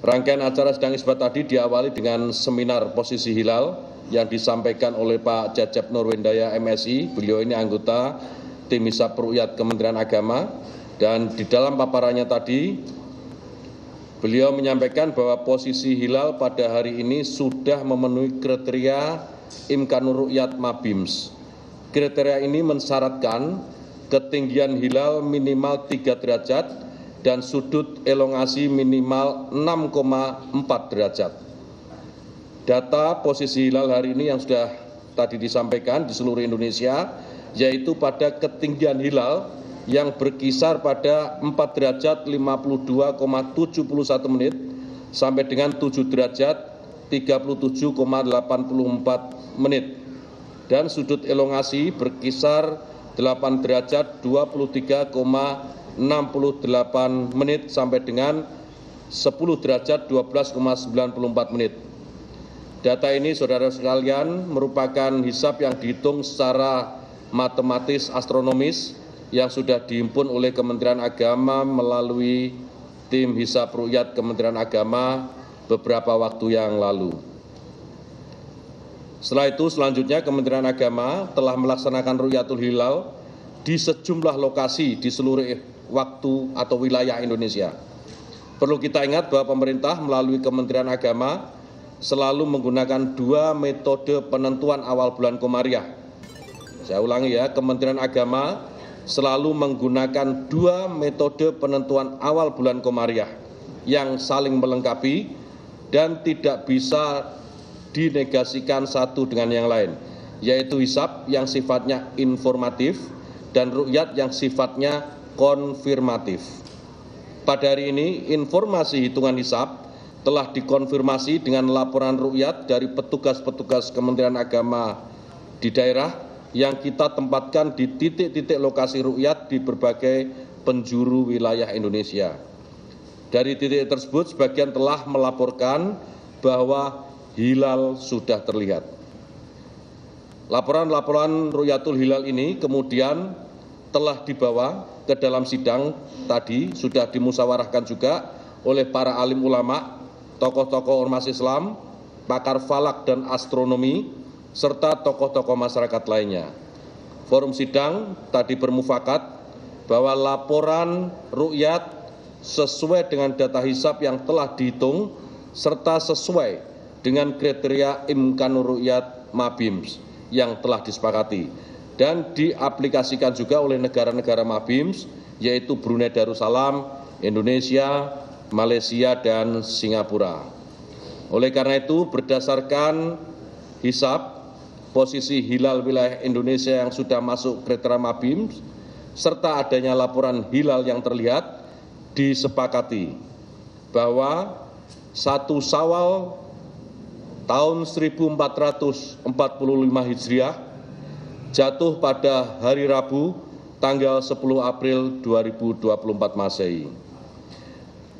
Rangkaian acara sidang isbat tadi diawali dengan seminar posisi hilal yang disampaikan oleh Pak Cecep Nurwendaya MSI. Beliau ini anggota tim hisap rukyat Kementerian Agama dan di dalam paparannya tadi beliau menyampaikan bahwa posisi hilal pada hari ini sudah memenuhi kriteria Imkanur Rukyat Mabims. Kriteria ini mensyaratkan ketinggian hilal minimal 3 derajat dan sudut elongasi minimal 6,4 derajat. Data posisi hilal hari ini yang sudah tadi disampaikan di seluruh Indonesia, yaitu pada ketinggian hilal yang berkisar pada 4 derajat 52,71 menit sampai dengan 7 derajat 37,84 menit dan sudut elongasi berkisar 8 derajat 23, 68 menit sampai dengan 10 derajat 12,94 menit. Data ini saudara sekalian merupakan hisap yang dihitung secara matematis astronomis yang sudah dihimpun oleh Kementerian Agama melalui tim hisap rukyat Kementerian Agama beberapa waktu yang lalu. Setelah itu selanjutnya Kementerian Agama telah melaksanakan rukyatul hilal di sejumlah lokasi di seluruh waktu atau wilayah Indonesia. Perlu kita ingat bahwa pemerintah melalui Kementerian Agama selalu menggunakan dua metode penentuan awal bulan Komariah. Saya ulangi ya, Kementerian Agama selalu menggunakan dua metode penentuan awal bulan Komariah yang saling melengkapi dan tidak bisa dinegasikan satu dengan yang lain, yaitu hisap yang sifatnya informatif dan rukyat yang sifatnya konfirmatif. Pada hari ini, informasi hitungan hisap telah dikonfirmasi dengan laporan rukyat dari petugas-petugas Kementerian Agama di daerah yang kita tempatkan di titik-titik lokasi rukyat di berbagai penjuru wilayah Indonesia. Dari titik tersebut, sebagian telah melaporkan bahwa hilal sudah terlihat. Laporan-laporan Rukyatul Hilal ini kemudian telah dibawa ke dalam sidang tadi sudah dimusawarahkan juga oleh para alim ulama, tokoh-tokoh ormas Islam, pakar falak dan astronomi, serta tokoh-tokoh masyarakat lainnya. Forum sidang tadi bermufakat bahwa laporan rukyat sesuai dengan data hisap yang telah dihitung serta sesuai dengan kriteria imkanur rukyat mabims yang telah disepakati dan diaplikasikan juga oleh negara-negara Mabims yaitu Brunei Darussalam, Indonesia, Malaysia, dan Singapura. Oleh karena itu, berdasarkan hisap posisi hilal wilayah Indonesia yang sudah masuk kriteria Mabims, serta adanya laporan hilal yang terlihat, disepakati bahwa satu Sawal tahun 1445 Hijriah jatuh pada hari Rabu tanggal 10 April 2024 Masehi.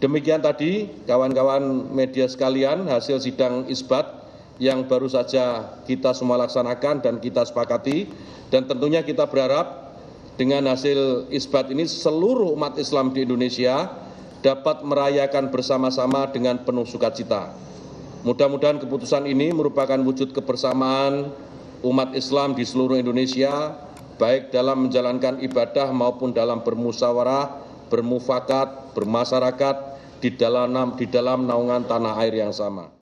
Demikian tadi kawan-kawan media sekalian hasil sidang isbat yang baru saja kita semua laksanakan dan kita sepakati dan tentunya kita berharap dengan hasil isbat ini seluruh umat Islam di Indonesia dapat merayakan bersama-sama dengan penuh sukacita. Mudah-mudahan keputusan ini merupakan wujud kebersamaan umat Islam di seluruh Indonesia, baik dalam menjalankan ibadah maupun dalam bermusyawarah, bermufakat, bermasyarakat di dalam, di dalam naungan tanah air yang sama.